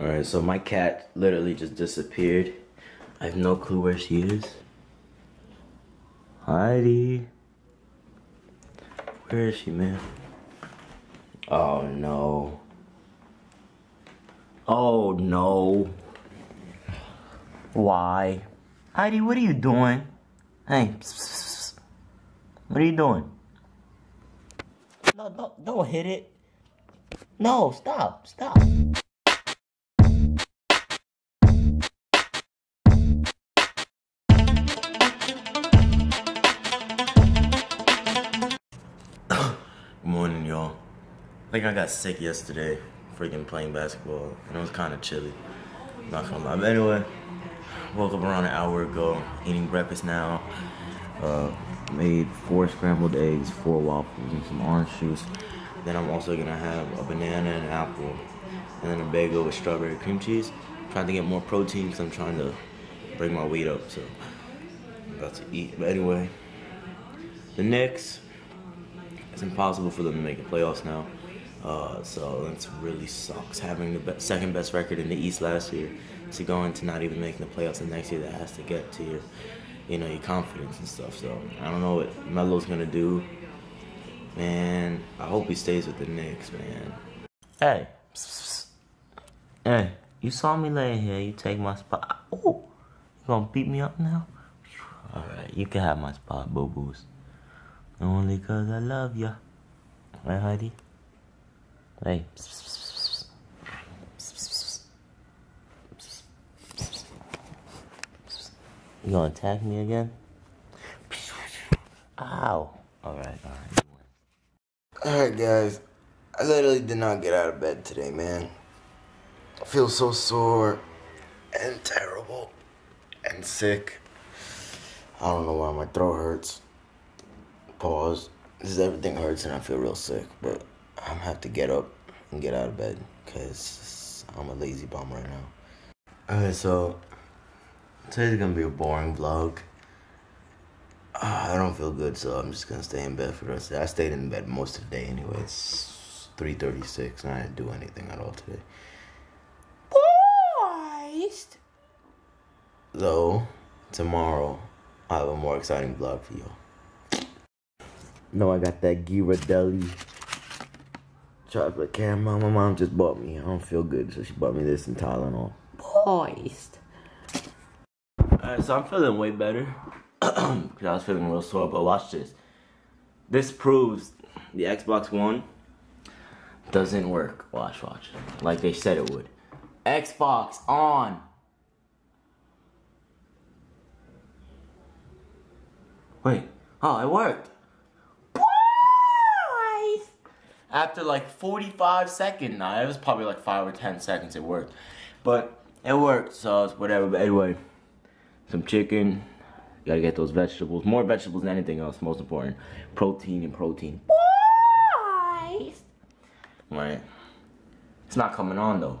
Alright, so my cat literally just disappeared. I have no clue where she is. Hidey. Where is she, man? Oh no. Oh no. Why? Hidey, what are you doing? Hey, what are you doing? No, don't, don't hit it. No, stop, stop. Think I got sick yesterday, freaking playing basketball, and it was kind of chilly. Not gonna lie. But anyway, woke up around an hour ago, eating breakfast now. Uh, made four scrambled eggs, four waffles, and some orange juice. Then I'm also gonna have a banana and an apple, and then a bagel with strawberry cream cheese. trying to get more protein because I'm trying to bring my weight up, so I'm about to eat. But anyway, the Knicks. It's impossible for them to make the playoffs now. Uh, so it really sucks having the be- second best record in the East last year to go into not even making the playoffs the next year. That has to get to your, you know, your confidence and stuff. So I don't know what Melo's gonna do. Man, I hope he stays with the Knicks, man. Hey, hey, you saw me laying here. You take my spot. Oh, you gonna beat me up now? All right, you can have my spot, boo boos. Only cause I love ya. Right, Hidey? Hey. You gonna attack me again? Ow. Alright, alright. Alright, guys. I literally did not get out of bed today, man. I feel so sore and terrible and sick. I don't know why my throat hurts. Pause. This is everything hurts and I feel real sick, but I'm gonna have to get up and get out of bed because I'm a lazy bum right now. Alright, so today's gonna be a boring vlog. Uh, I don't feel good, so I'm just gonna stay in bed for the rest of the day. I stayed in bed most of the day anyway. It's 3.36 and I didn't do anything at all today. Boys! Though, tomorrow, I have a more exciting vlog for y'all. No, I got that Ghirardelli chocolate caramel. My mom just bought me. I don't feel good, so she bought me this and Tylenol. Poised. Alright, so I'm feeling way better. Because I was feeling real sore, but watch this. This proves the Xbox One doesn't work. Watch, watch. Like they said it would. Xbox on. Wait. Oh, it worked. Boys! After like 45 seconds, nah, it was probably like 5 or 10 seconds it worked. But it worked, so it's whatever. But anyway, some chicken. Gotta get those vegetables. More vegetables than anything else, most important. Protein and protein. Boys! Right. It's not coming on though.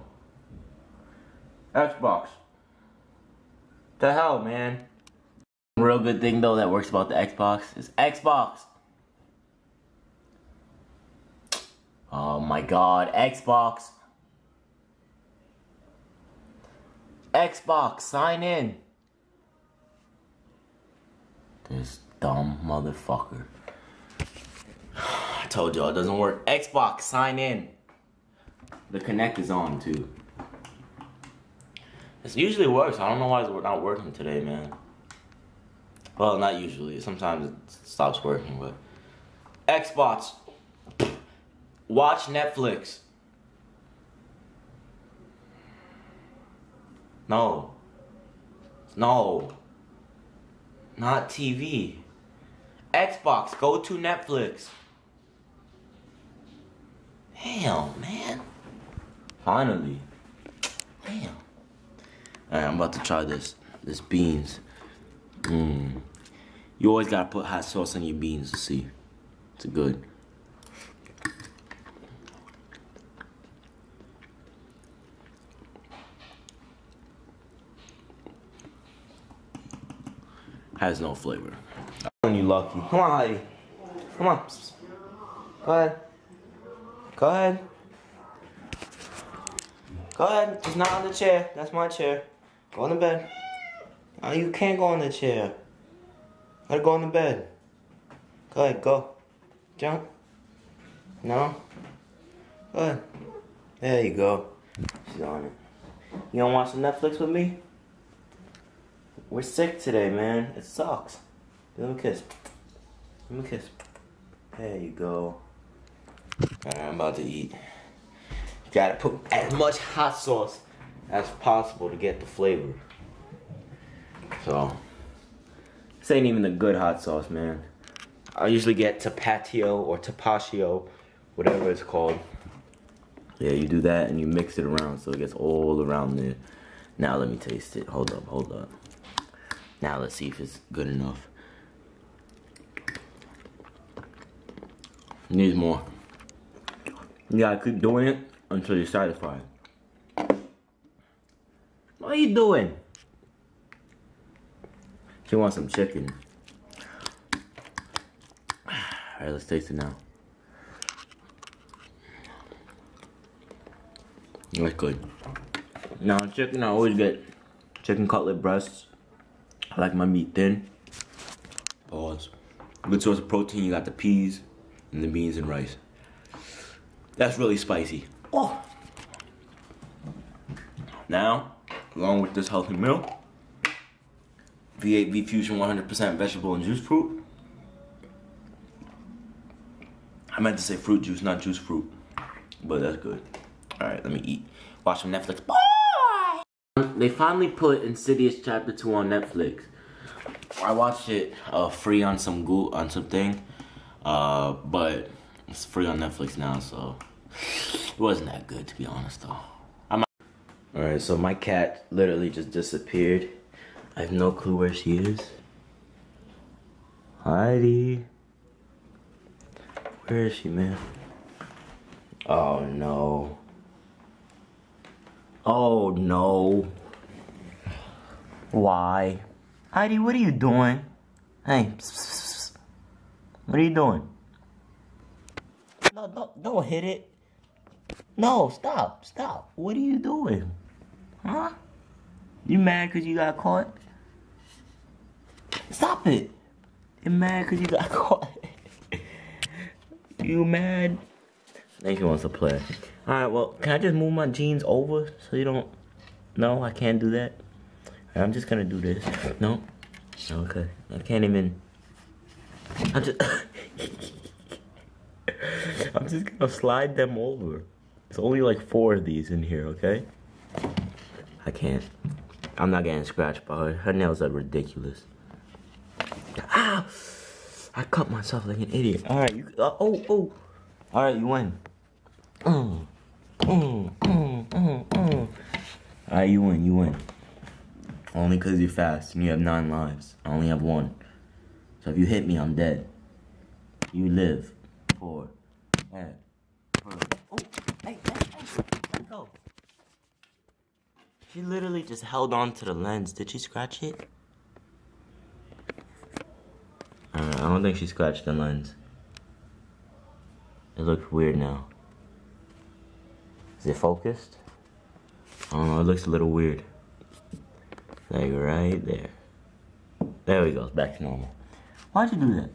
Xbox. The hell, man. Real good thing though that works about the Xbox is Xbox. Oh my god, Xbox. Xbox, sign in. This dumb motherfucker. I told y'all it doesn't work. Xbox, sign in. The Kinect is on too. It usually works. I don't know why it's not working today, man. Well, not usually. Sometimes it stops working, but Xbox. Watch Netflix. No. No. Not TV. Xbox, go to Netflix. Damn, man. Finally. Damn. Alright, I'm about to try this. This beans. Mmm. You always gotta put hot sauce on your beans to see. It's good. Has no flavor. When you lucky. Come on, Hidey. Come on. Go ahead. Go ahead. Go ahead. Just not on the chair. That's my chair. Go on the bed. Oh, you can't go on the chair. Gotta go on the bed. Go ahead, go. Jump. No? Go ahead. There you go. She's on it. You don't watch some Netflix with me? We're sick today, man. It sucks. Give him a kiss. Give him a kiss. There you go. Alright, I'm about to eat. You gotta put as much hot sauce as possible to get the flavor. So, this ain't even the good hot sauce, man. I usually get tapatio or tapatio, whatever it's called. Yeah, you do that and you mix it around so it gets all around there. Now let me taste it. Hold up, hold up. Now let's see if it's good enough. Needs more. You gotta keep doing it until you're satisfied. What are you doing? She wants some chicken. Alright, let's taste it now. That's good. Now chicken, I always get chicken cutlet breasts. I like my meat thin. Pause. Good source of protein. You got the peas and the beans and rice. That's really spicy. Oh. Now, along with this healthy meal, V8 V Fusion 100% vegetable and juice fruit. I meant to say fruit juice, not juice fruit. But that's good. Alright, let me eat. Watch some Netflix. Bye! They finally put Insidious Chapter 2 on Netflix. I watched it uh, free on some Google, on something. Uh, but it's free on Netflix now, so it wasn't that good to be honest though. I'm Alright, so my cat literally just disappeared. I have no clue where she is. Hidey. Where is she, man? Oh no. Oh no. Why? Hidey, what are you doing? Hey, what are you doing? No, don't, hit it. No, stop, stop. What are you doing? Huh? You mad because you got caught? Stop it. You mad because you got caught? you mad? I think he wants to play. Alright, well, can I just move my jeans over so you don't... No, I can't do that. I'm just gonna do this. No? Okay. I can't even... I'm just... I'm just gonna slide them over. There's only like four of these in here, okay? I can't. I'm not getting scratched by her. Her nails are ridiculous. Ah! I cut myself like an idiot. Alright, you... Uh, oh, oh! Alright, you win. Mm. Mm. Alright, you win, you win. Only because you're fast and you have nine lives. I only have one. So if you hit me, I'm dead. You live. Four. Oh, hey, hey, hey. Let go. She literally just held on to the lens. Did she scratch it? I don't think she scratched the lens. It looks weird now. Is it focused? I don't know, it looks a little weird. Like right there. There we go, it's back to normal. Why'd you do that?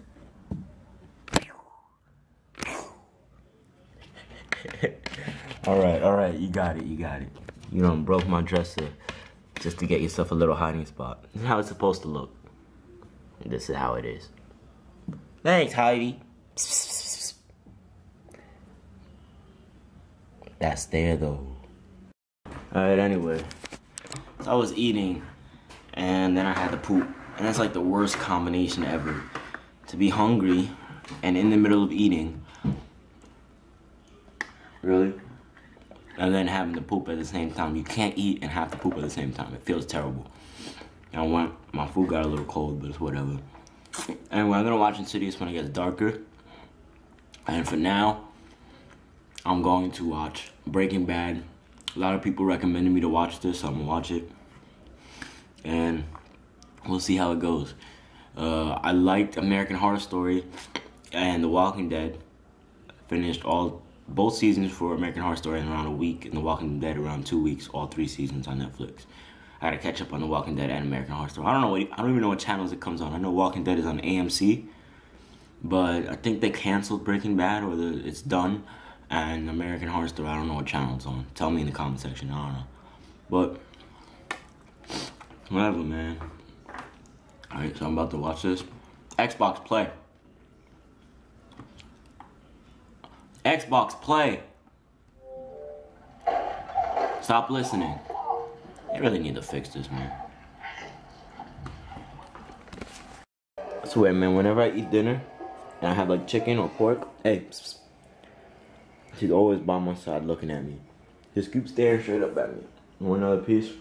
alright, alright, you got it, you got it. You don't broke my dresser just to get yourself a little hiding spot. This is how it's supposed to look. This is how it is. Thanks, Hidey. That's there though. Alright, anyway. I was eating and then I had to poop. And that's like the worst combination ever. To be hungry and in the middle of eating. Really? And then having to poop at the same time. You can't eat and have to poop at the same time. It feels terrible. And I went, my food got a little cold, but it's whatever. Anyway, I'm gonna watch Insidious when it gets darker. And for now, I'm going to watch Breaking Bad. A lot of people recommended me to watch this, so I'm gonna watch it. And we'll see how it goes. Uh, I liked American Horror Story and The Walking Dead. Finished all both seasons for American Horror Story in around a week, and The Walking Dead around two weeks. All three seasons on Netflix. I gotta catch up on The Walking Dead and American Horror Story. I don't know. What, I don't even know what channels it comes on. I know Walking Dead is on AMC, but I think they canceled Breaking Bad or the, it's done. And American Horror Story, I don't know what channel it's on. Tell me in the comment section. I don't know, but whatever, man. All right, so I'm about to watch this. Xbox Play. Xbox Play. Stop listening. They really need to fix this, man. I swear, man, whenever I eat dinner and I have like chicken or pork, hey, she's always by my side looking at me. Just keep staring straight up at me. Want another piece?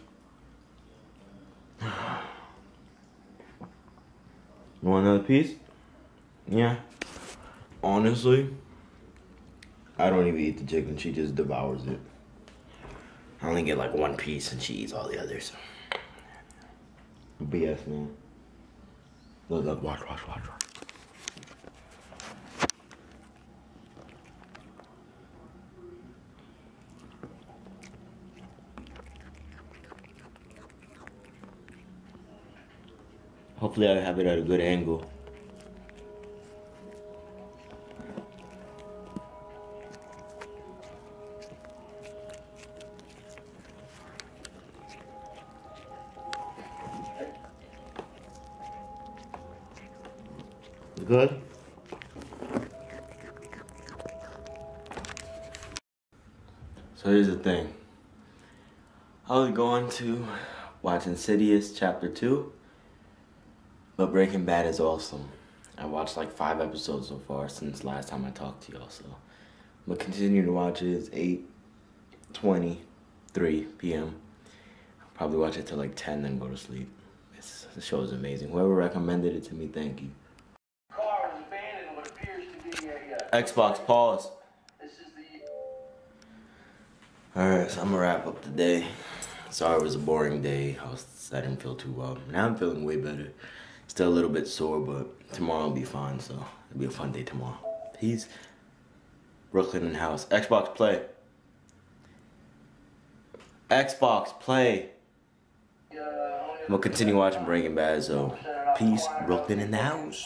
Want another piece? Yeah. Honestly, I don't even eat the chicken. She just devours it. I only get like one piece and she eats all the others. BS, man. Look, look, watch, watch, watch, watch. Hopefully I have it at a good angle. Good? So here's the thing. I was going to watch Insidious Chapter 2, but Breaking Bad is awesome. I watched like five episodes so far since last time I talked to y'all, so gonna continue to watch it. It's 8 23 p.m. I'll probably watch it till like 10, then go to sleep. It's, the show is amazing. Whoever recommended it to me, thank you. car was abandoned what appears to be a. Uh, Xbox pause. this is the. Alright, so I'm gonna wrap up the day. Sorry it was a boring day. I, was, I didn't feel too well. Now I'm feeling way better. Still a little bit sore, but tomorrow will be fine, so it'll be a fun day tomorrow. Peace. Brooklyn in house. Xbox play. Xbox play. I'm gonna continue watching Breaking Bad, so peace. Brooklyn in the house.